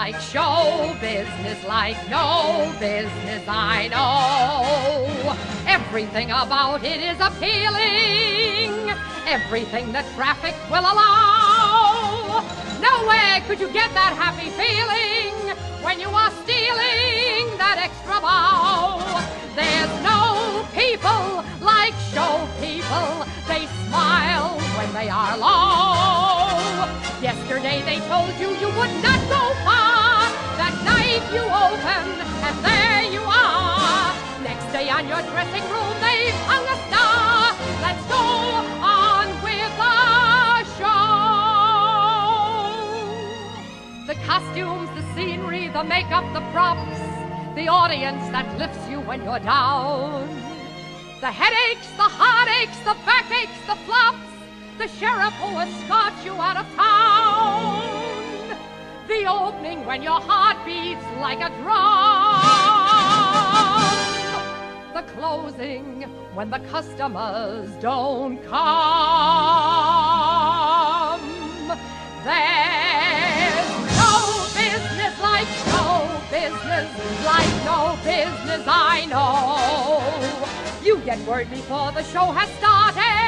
like show business, like no business I know. Everything about it is appealing, everything that traffic will allow. Nowhere could you get that happy feeling when you are your dressing room they've hung a star. Let's go on with the show. The costumes, the scenery, the makeup, the props, the audience that lifts you when you're down. The headaches, the heartaches, the backaches, the flops, the sheriff who escorts you out of town. The opening when your heart beats like a drum. Closing when the customers don't come. There's no business like no business, like no business I know. You get word before the show has started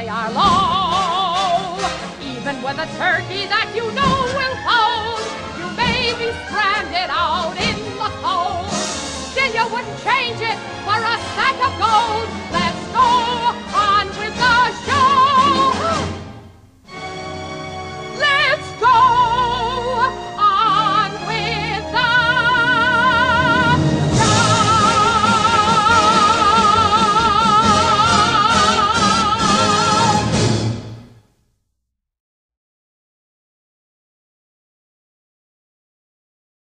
they are low. Even with a turkey that you know